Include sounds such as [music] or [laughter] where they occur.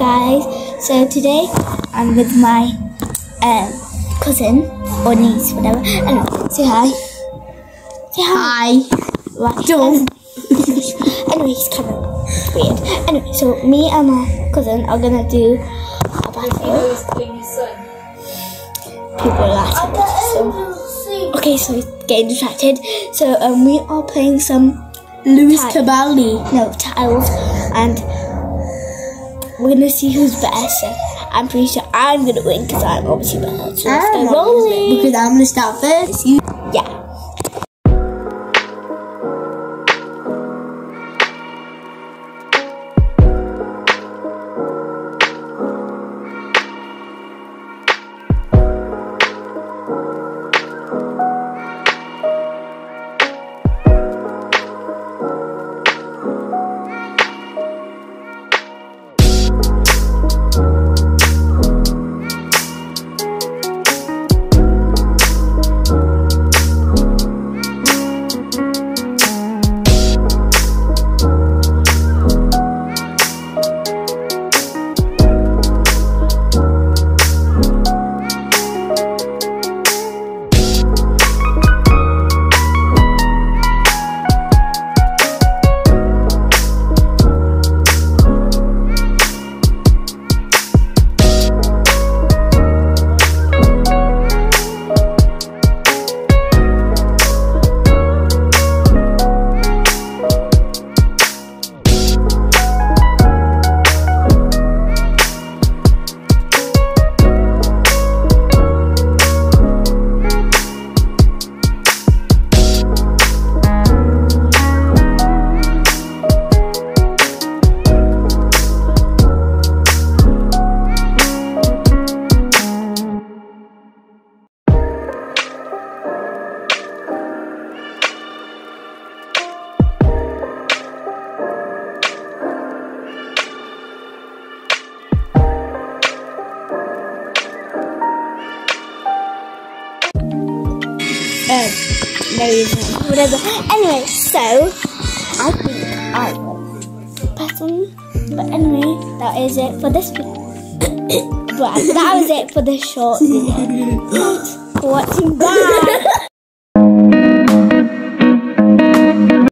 guys. So today I'm with my um, cousin or niece, whatever. Anyway, say hi. Say hi. Right. Don't. [laughs] anyway, he's kind of weird. Anyway, so me and my cousin are gonna do a battle. People laugh at us. So. Okay, so he's getting distracted. So um, we are playing some Hi. Cabali. no tiles and we're gonna see who's better. I'm pretty sure I'm gonna win because I'm obviously better. So go rolling. Because I'm gonna start first. You Yeah. Um. Whatever. Anyway, so I think I won personally. But anyway, that is it for this video. [coughs] well, that was it for this short video. Thanks for watching. Bye.